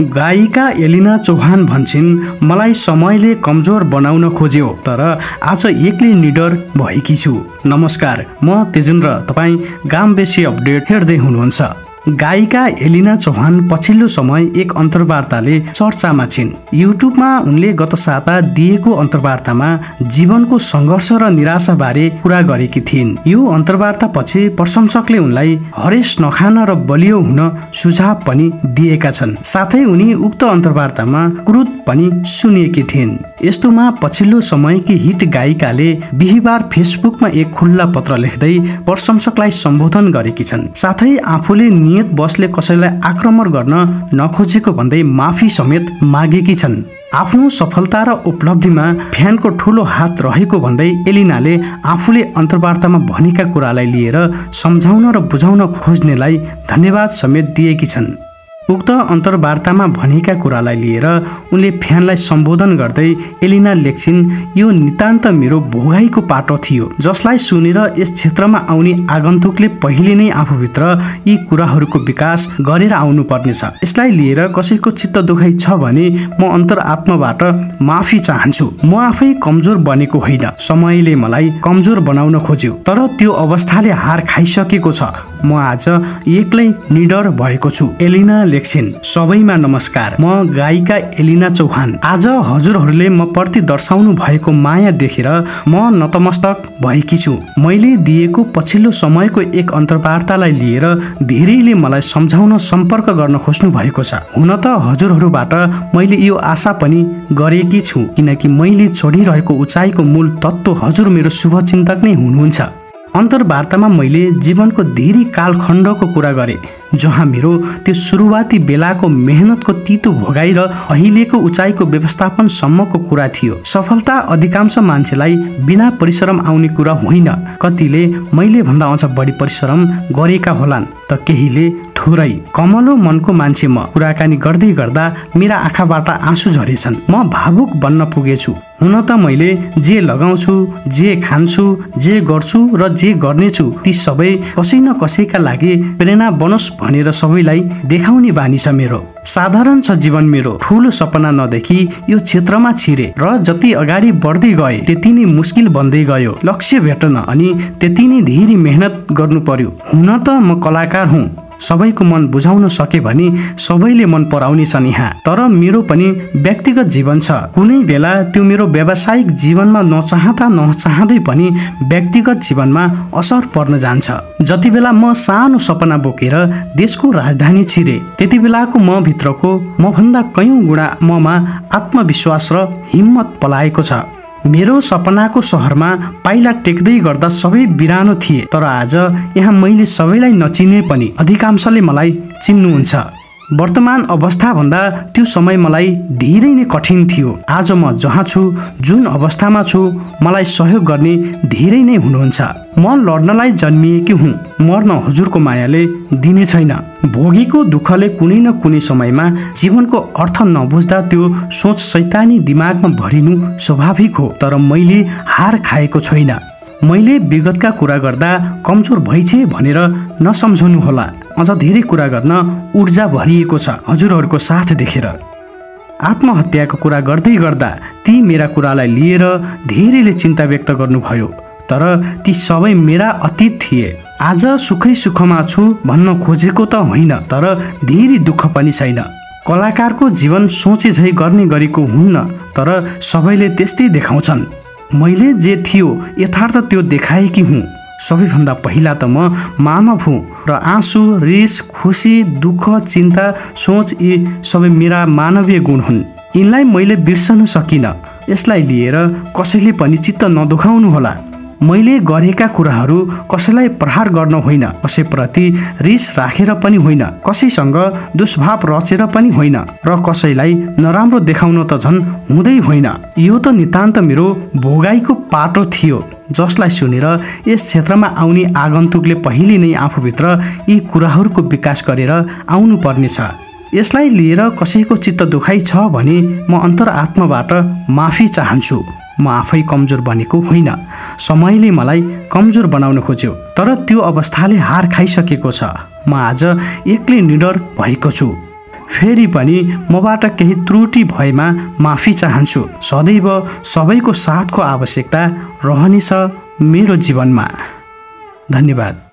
गायिका एलिना चौहान भन्छन् मलाई समयले कमजोर बनाउन खोज्यो तर आज एक्लै निडर भएकी छु। नमस्कार म तेजेन्द्र तपाईँ गामबेसी अपडेट हेर्दै हुनुहुन्छ। गायिका एलिना चौहान पछिल्लो समय एक अन्तर्वार्ताले चर्चामा छिन्। युट्युबमा उनले गत साता दिएको अन्तर्वार्तामा जीवनको सङ्घर्ष र निराशाबारे कुरा गरेकी थिइन्। यो अन्तर्वार्ता पछि प्रशंसकले उनलाई हरेस नखान र बलियो हुन सुझाव पनि दिएका छन्। साथै उनी उक्त अन्तर्वार्तामा क्रुद पनि सुनिएकी थिइन्। यस्तोमा पछिल्लो समयकी हिट गायिकाले बिहिबार फेसबुकमा एक खुल्ला पत्र लेख्दै प्रशंसकलाई सम्बोधन गरेकी छन्। साथै आफूले नियत बसले कसैलाई आक्रमण गर्न नखोजेको भन्दै माफी समेत मागेकी छन्। आफ्नो सफलता र उपलब्धिमा फ्यानको ठुलो हात रहेको भन्दै एलिनाले आफूले अन्तर्वार्तामा भनेका कुरालाई लिएर सम्झाउन र बुझाउन खोज्नेलाई धन्यवाद समेत दिएकी छन्। उक्त अन्तर्वार्तामा भनेका कुरालाई लिएर उनले फ्यानलाई सम्बोधन गर्दै एलिना लेख्छिन् यो नितान्त मेरो भोगाईको पाटो थियो जसलाई सुनेर यस क्षेत्रमा आउने आगन्तुकले पहिले नै आफूभित्र यी कुराहरूको विकास गरेर आउनु पर्नेछ यसलाई लिएर कसैको चित्त दुखाइ छ भने म अन्तरआत्माबाट माफी चाहन्छु। म आफै कमजोर बनेको होइन। समयले मलाई कमजोर बनाउन खोज्यो तर त्यो अवस्थाले हार खाइसकेको छ। म आज एक्लै निडर भएको छु एलिना लेख्छिन् सबैमा नमस्कार। म गायिका एलिना चौहान। आज हजुरहरूले म प्रति दर्शाउनु भएको माया देखेर म नतमस्तक भएकी छु। मैले दिएको पछिल्लो समयको एक अन्तर्वार्तालाई लिएर धेरैले मलाई सम्झाउन सम्पर्क गर्न खोज्नु भएको छ। हुन त हजुरहरूबाट मैले यो आशा पनि गरेकी छु किनकि मैले चढिरहेको उचाइको मूल तत्त्व हजुर मेरो शुभचिन्तक नै हुनुहुन्छ। अन्तर्वार्तामा मैले जीवनको धेरै कालखण्डको कुरा गरेँ जहाँ मेरो त्यो सुरुवाती बेलाको मेहनतको तितो भोगाई र अहिलेको उचाइको व्यवस्थापनसम्मको कुरा थियो। सफलता अधिकांश मान्छेलाई बिना परिश्रम आउने कुरा होइन। कतिले मैले भन्दा अझ बढी परिश्रम गरेका होलान् त केहीले थोरै कमलो मनको मान्छे म कुराकानी गर्दै गर्दा मेरा आँखाबाट आँसु झरेछन्। म भावुक बन्न पुगेछु। हुन त मैले जे लगाउँछु जे खान्छु जे गर्छु र जे गर्नेछु ती सबै कसै न कसैका लागि प्रेरणा बनोस् भनेर सबैलाई देखाउने बानी छ मेरो। साधारण छ जीवन मेरो। ठुलो सपना नदेखि यो क्षेत्रमा छिरे र जति अगाडि बढ्दै गए त्यति नै मुस्किल बन्दै गयो। लक्ष्य भेटन अनि त्यति नै धेरै मेहनत गर्नु पर्यो। हुन त म कलाकार हुँ। सबैको मन बुझाउन सके भने सबैले मन पराउने छन् यहाँ। तर मेरो पनि व्यक्तिगत जीवन छ। कुनै बेला त्यो मेरो व्यावसायिक जीवनमा नचाहँदा नचाहँदै पनि व्यक्तिगत जीवनमा असर पर्न जान्छ। जति बेला म सानो सपना बोकेर देशको राजधानी छिरे त्यति बेलाको म भित्रको मभन्दा कयौँ गुणा ममा आत्मविश्वास र हिम्मत पलाएको छ। मेरो सपनाको सहरमा पाइला टेक्दै गर्दा सबै बिरानो थिए तर आज यहाँ मैले सबैलाई नचिने पनि अधिकांशले मलाई चिन्नुहुन्छ। वर्तमान अवस्थाभन्दा त्यो समय मलाई धेरै नै कठिन थियो। आज म जहाँ छु जुन अवस्थामा छु मलाई सहयोग गर्ने धेरै नै हुनुहुन्छ। म लड्नलाई जन्मिएकी हुँ। मर्न हजुरको मायाले दिने छैन। भोगीको दुःखले कुनै न कुनै समयमा जीवनको अर्थ नबुझ्दा त्यो सोच सैतानी दिमागमा भरिनु स्वाभाविक हो। तर मैले हार खाएको छैन। मैले विगतका कुरा गर्दा कमजोर भइछे भनेर नसम्झनु होला अझ धेरै कुरा गर्न ऊर्जा भरिएको छ हजुरहरूको साथ देखेर। आत्महत्याको कुरा गर्दै गर्दा ती मेरा कुरालाई लिएर धेरैले चिन्ता व्यक्त गर्नुभयो तर ती सबै मेरा अतीत थिए। आज सुखै सुखमा छु भन्न खोजेको त होइन तर धेरै दुःख पनि छैन। कलाकारको जीवन सोचे झै गर्ने गरेको हुन्न तर सबैले त्यस्तै देखाउँछन्। मैले जे थियो यथार्थ त्यो देखाएकी हुँ। सबैभन्दा पहिला त म मानव हुँ र आँसु रिस खुसी दुःख चिन्ता सोच यी सबै मेरा मानवीय गुण हुन्। यिनलाई मैले बिर्सन सकिनँ। यसलाई लिएर कसैले पनि चित्त नदुखाउनु होला मैले गरेका कुराहरू कसैलाई प्रहार गर्न होइन कसैप्रति रिस राखेर पनि होइन कसैसँग दुष्भाव रचेर पनि होइन र कसैलाई नराम्रो देखाउन त झन् हुँदै होइन। यो त नितान्त मेरो भोगाईको पाटो थियो जसलाई सुनेर यस क्षेत्रमा आउने आगन्तुकले पहिले नै आफूभित्र यी कुराहरूको विकास गरेर आउनु पर्नेछ यसलाई लिएर कसैको चित्त दुखाइ छ भने म अन्तरआत्माबाट माफी चाहन्छु। म आफै कमजोर बनेको होइन। समयले मलाई कमजोर बनाउन खोज्यो तर त्यो अवस्थाले हार खाइसकेको छ। म आज एक्लै निडर भएको छु। फेरि पनि मबाट केही त्रुटि भएमा माफी चाहन्छु। सदैव सबैको साथको आवश्यकता रहनेछ मेरो जीवनमा। धन्यवाद।